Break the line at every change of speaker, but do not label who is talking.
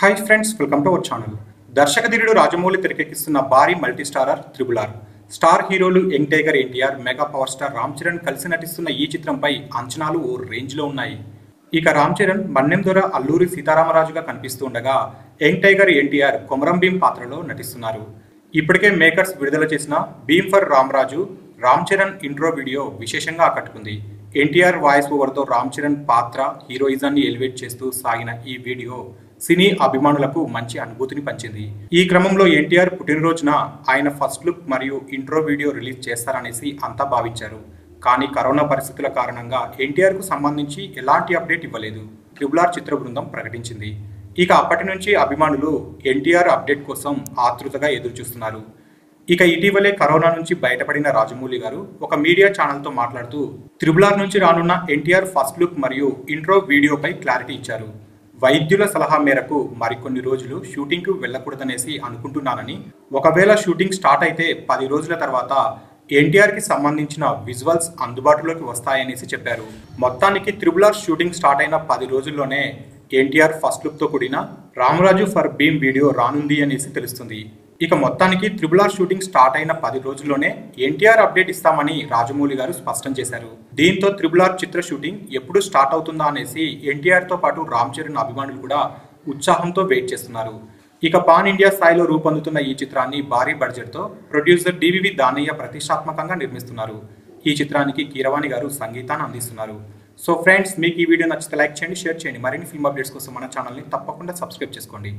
Hi friends welcome to our channel దర్శకధీరుడు Rajamouli తెరకెక్కిస్తున్న భారీ multi starrer triple R star హీరోలు young tiger NTR mega power star Ram Charan కలిసి నటిస్తున్న ఈ చిత్రంపై అంచనాలు ఓ రేంజ్లో ఉన్నాయి. ఇక రామ్ చరణ్ మన్నెం దొర అల్లూరి సీతారామరాజుగా కనిపిస్తూ ఉండగా young tiger NTR Komaram Bheem పాత్రలో నటిస్తున్నారు. ఇప్పటికే మేకర్స్ విడుదల చేసిన Bheem for Ramaraju Ram Charan intro video విశేషంగా ఆకట్టుకుంది. ఎన్టీఆర్ వాయిస్ ఓవర్తో రామ్ చరణ్ పాత్ర హీరోయిజాన్ని ఎలివేట్ చేస్తూ సాగిన ఈ వీడియో సినీ అభిమానులకు మంచి అనుభూతిని పంచింది. ఈ క్రమంలో ఎన్టీఆర్ పుట్టినరోజున ఆయన ఫస్ట్ లుక్ మరియు ఇంట్రో వీడియో రిలీజ్ చేస్తారనేసి అంతా భావించారు. కానీ కరోనా పరిస్థితుల కారణంగా ఎన్టీఆర్కు సంబంధించి ఎలాంటి అప్డేట్ ఇవ్వలేదు. ట్రిబులార్ చిత్ర బృందం ప్రకటించింది. ఇక అప్పటి నుంచి అభిమానులు ఎన్టీఆర్ అప్డేట్ కోసం ఆతృతగా ఎదురుచూస్తున్నారు. ఇక ఇటీవలే కరోనా నుంచి బయటపడిన రాజమౌళి గారు ఒక మీడియా ఛానల్తో మాట్లాడుతూ త్రిబులార్ నుంచి రానున్న ఎన్టీఆర్ ఫస్ట్ లుక్ మరియు ఇంట్రో వీడియోపై క్లారిటీ ఇచ్చారు. వైద్యుల సలహా మేరకు మరికొన్ని రోజులు షూటింగ్కు వెళ్ళకూడదనేసి అనుకుంటున్నానని. ఒకవేళ షూటింగ్ స్టార్ట్ అయితే పది రోజుల తర్వాత ఎన్టీఆర్కి సంబంధించిన విజువల్స్ అందుబాటులోకి వస్తాయనేసి చెప్పారు. మొత్తానికి త్రిబుల్ ఆర్ షూటింగ్ స్టార్ట్ అయిన పది రోజుల్లోనే ఎన్టీఆర్ ఫస్ట్ లుక్తో కూడిన రామరాజు ఫర్ భీమ్ వీడియో రానుంది అనేసి తెలుస్తుంది. ఇక మొత్తానికి త్రిబుల్ ఆర్ షూటింగ్ స్టార్ట్ అయిన పది రోజుల్లోనే ఎన్టీఆర్ అప్డేట్ ఇస్తామని రాజమౌళి గారు స్పష్టం చేశారు. దీంతో త్రిబుల్ ఆర్ చిత్ర షూటింగ్ ఎప్పుడు స్టార్ట్ అవుతుందా అనేసి ఎన్టీఆర్తో పాటు రామ్ చరణ్ అభిమానులు కూడా ఉత్సాహంతో వెయిట్ చేస్తున్నారు. ఇక పాన్ ఇండియా స్థాయిలో రూపొందుతున్న ఈ చిత్రాన్ని భారీ బడ్జెట్తో ప్రొడ్యూసర్ డివివి దానయ్య ప్రతిష్టాత్మకంగా నిర్మిస్తున్నారు. ఈ చిత్రానికి కీరవాణి గారు సంగీతాన్ని అందిస్తున్నారు. సో ఫ్రెండ్స్ మీకు ఈ వీడియో నచ్చితే లైక్ చేయండి షేర్ చేయండి. మరిన్ని ఫిల్మ్ అప్డేట్స్ కోసం మన ఛానల్ని తప్పకుండా సబ్స్క్రైబ్ చేసుకోండి.